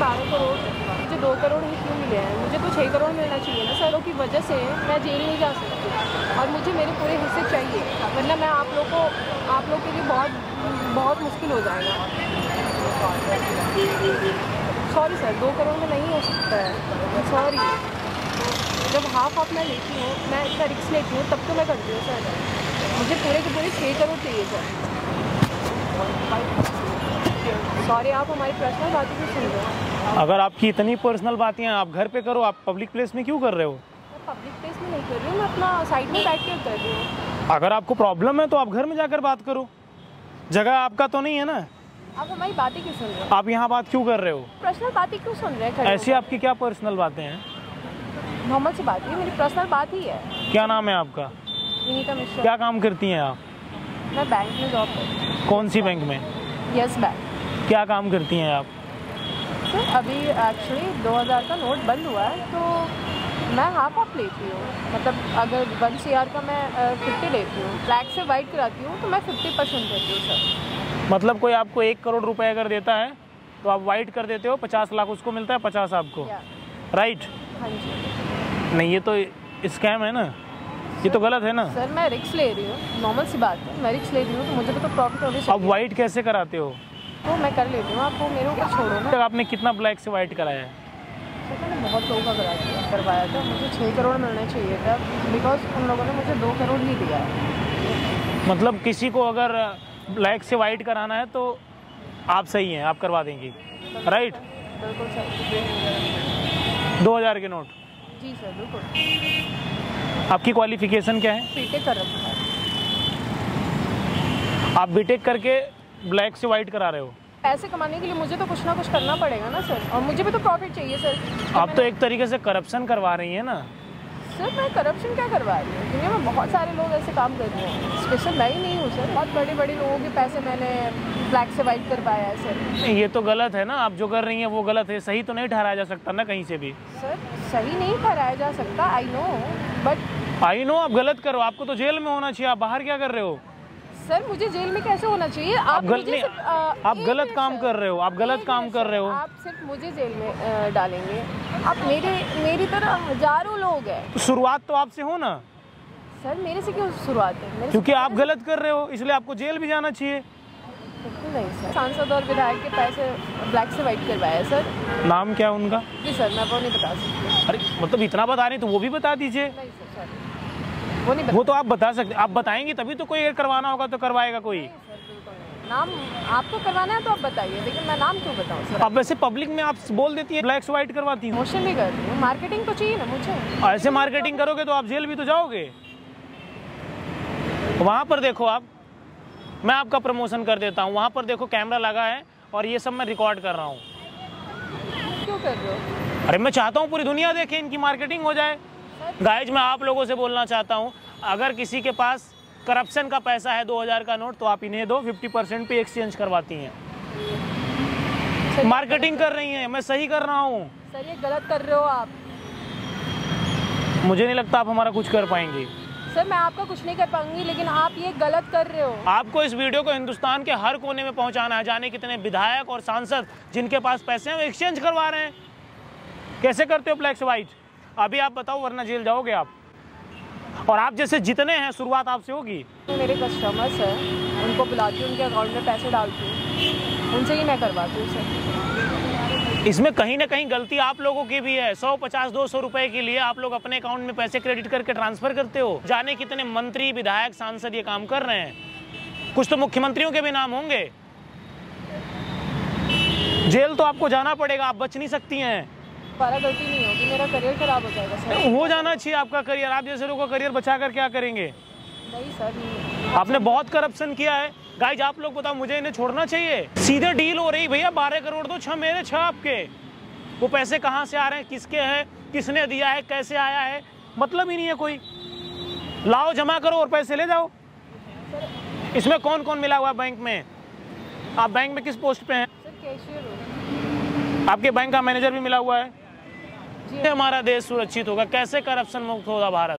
बारह करोड़, मुझे दो करोड़ ही क्यों मिले हैं? मुझे तो छः करोड़ मिलना चाहिए ना सरों की वजह से मैं जेल नहीं जा सकती। और मुझे मेरे पूरे हिस्से चाहिए, वरना मैं आप लोग को, आप लोग के लिए बहुत बहुत मुश्किल हो जाएगा। सॉरी सर दो करोड़ में नहीं हो सकता है। सॉरी जब हाफ़ ऑफ़ मैं लेती हूँ, मैं इतना रिक्स लेती हूँ, तब तो मैं करती हूँ सर मुझे पूरे के पूरे छः करोड़ चाहिए सर सॉरी आप हमारी पर्सनल बातें क्यों सुन रहे हो। अगर आपकी इतनी पर्सनल बातें हैं आप घर पे करो आप पब्लिक प्लेस में क्यों कर रहे हो? पब्लिक प्लेस में नहीं कर रही हूँ मैं अपना साइड में बैठ कर कर रही हूँ। अगर आपको प्रॉब्लम है तो आप घर में जाकर बात करो। जगह आपका तो नहीं है ना? आप हमारी बातें क्यों सुन रहे हो? आप यहाँ बात क्यों कर रहे हो? पर्सनल बातें क्यों सुन रहे हैं ऐसी आपकी क्या पर्सनल बातें हैं? नॉर्मल सी बात है मेरी पर्सनल बात ही है। क्या नाम है आपका? विनीता मिश्रा। क्या काम करती हैं आप? मैं बैंक में जॉब करती हूँ। कौन सी बैंक में? यस बैंक क्या काम करती हैं आप? सर अभी एक्चुअली 2000 का नोट बंद हुआ है तो मैं हाफ़ ऑफ़ लेती हूँ। मतलब अगर वन सी का मैं फिफ्टी लेती हूँ। ब्लैक से वाइट कराती हूँ तो मैं फिफ्टी परसेंट देती हूँ सर। मतलब कोई आपको एक करोड़ रुपए अगर देता है तो आप वाइट कर देते हो पचास लाख उसको मिलता है पचास आपको। राइट हाँ जी। नहीं ये तो स्कैम है ना? ये तो गलत है ना? सर मैं रिक्स ले रही हूँ। नॉर्मल सी बात है मैं रिक्स ले रही हूँ तो मुझे तो प्रॉफिट होनी आप वाइट कैसे कराते हो? तो मैं कर लेती हूँ आपको मेरे ऊपर छोड़ो ना। तक आपने कितना ब्लैक से वाइट कराया है? मैंने बहुत लोगों का करा दिया करवाया था मुझे छः करोड़ मिलना चाहिए था बिकॉज़ उन लोगों ने मुझे दो करोड़ ही दिया है। मतलब किसी को अगर ब्लैक से वाइट कराना है तो आप सही हैं आप करवा देंगी। राइट बिल्कुल सर। दो हज़ार के नोट। जी सर बिल्कुल। आपकी क्वालिफिकेशन क्या है? पीटे कर रखा है। आप बीटेक करके ब्लैक से वाइट करा रहे हो? पैसे कमाने के लिए मुझे तो कुछ ना कुछ करना पड़ेगा ना सर। और मुझे भी तो प्रॉफिट चाहिए सर। आप तो एक तरीके से करप्शन करवा रही है ना। सर मैं करप्शन क्या करवा रही हूँ? दुनिया में बहुत सारे लोग ऐसे काम कर रहे हैं। स्पेशल मैं ही नहीं हूँ सर। बहुत बड़े बड़े लोगों के पैसे मैंने ब्लैक से वाइट करवाया है सर। ये तो गलत है ना। आप जो कर रही हैं वो गलत है। सही तो नहीं ठहराया जा सकता ना कहीं से भी। सर सही नहीं ठहराया जा सकता I know but I know आप गलत करो। आपको तो जेल में होना चाहिए। आप बाहर क्या कर रहे हो? सर मुझे जेल में कैसे होना चाहिए? आप गलत नहीं आप गलत काम कर रहे हो आप गलत काम कर रहे हो। आप सिर्फ़ मुझे जेल में डालेंगे। आप मेरे मेरी तरह हज़ारों लोग हैं। शुरुआत तो आपसे हो ना? सर मेरे से क्यों शुरुआत है? क्योंकि आप गलत कर रहे हो इसलिए आपको जेल भी जाना चाहिए। नहीं सर। सांसद और विधायक के पैसे ब्लैक से वाइट करवाया सर। नाम क्या है उनका? जी सर मैं वो नहीं बता सकती। अरे मतलब इतना बता रहे तो वो भी बता दीजिए। नहीं सर सर। वो नहीं वो तो आप बता सकते आप बताएँगे तभी तो कोई अगर करवाना होगा तो करवाएगा कोई। नाम आपको करवाना है तो आप बताइए लेकिन मैं नाम क्यों बताऊँ अब वैसे पब्लिक में आप बोल देती है ब्लैक व्हाइट करवाती हूँ। मोशन भी कर हूँ मार्केटिंग तो चाहिए ना मुझे। ऐसे मार्केटिंग करोगे तो आप जेल भी तो जाओगे। वहाँ पर देखो आप मैं आपका प्रमोशन कर देता हूँ वहाँ पर देखो कैमरा लगा है और ये सब मैं रिकॉर्ड कर रहा हूँ। क्यों कर रहे हो? अरे मैं चाहता हूँ पूरी दुनिया देखे इनकी मार्केटिंग हो जाए। गाइज़ मैं आप लोगों से बोलना चाहता हूँ अगर किसी के पास करप्शन का पैसा है 2000 का नोट तो आप इन्हें दो 50 परसेंट पे एक्सचेंज करवाती हैं। मार्केटिंग कर रही हैं मैं सही कर रहा हूँ। सर ये गलत कर रहे हो आप। मुझे नहीं लगता आप हमारा कुछ कर पाएँगे। सर मैं आपका कुछ नहीं कर पाऊँगी लेकिन आप ये गलत कर रहे हो। आपको इस वीडियो को हिंदुस्तान के हर कोने में पहुंचाना है जाने कितने विधायक और सांसद जिनके पास पैसे हैं वो एक्सचेंज करवा रहे हैं। कैसे करते हो ब्लैक से व्हाइट अभी आप बताओ वरना जेल जाओगे आप। और आप जैसे जितने हैं शुरुआत आपसे होगी। मेरे कस्टमर्स हैं उनको बुलाती हूँ उनके अकाउंट में पैसे डालती हूँ। उनसे ही मैं करवाती हूँ सर इसमें कहीं ना कहीं गलती आप लोगों की भी है। सौ पचास दो सौ रुपए के लिए आप लोग अपने अकाउंट में पैसे क्रेडिट करके ट्रांसफ़र करते हो। जाने कितने मंत्री विधायक सांसद ये काम कर रहे हैं। कुछ तो मुख्यमंत्रियों के भी नाम होंगे। जेल तो आपको जाना पड़ेगा आप बच नहीं सकती हैं। दोबारा गलती नहीं होगी मेरा करियर खराब हो जाएगा सर। हो जाना चाहिए आपका करियर। आप जैसे लोगों का करियर बचा कर क्या करेंगे? नहीं सर नहीं। आपने बहुत करप्शन किया है। गाइज़ आप लोग बताओ मुझे इन्हें छोड़ना चाहिए? सीधे डील हो रही भैया बारह करोड़ दो छह मेरे छह आपके। वो पैसे कहाँ से आ रहे हैं? किसके हैं? किसने दिया है? कैसे आया है? मतलब ही नहीं है कोई। लाओ जमा करो और पैसे ले जाओ। इसमें कौन कौन मिला हुआ है बैंक में? आप बैंक में किस पोस्ट पे हैं? सर कैशियर आपके बैंक का मैनेजर भी मिला हुआ है। हमारा देश सुरक्षित होगा। कैसे करप्शन मुक्त होगा भारत?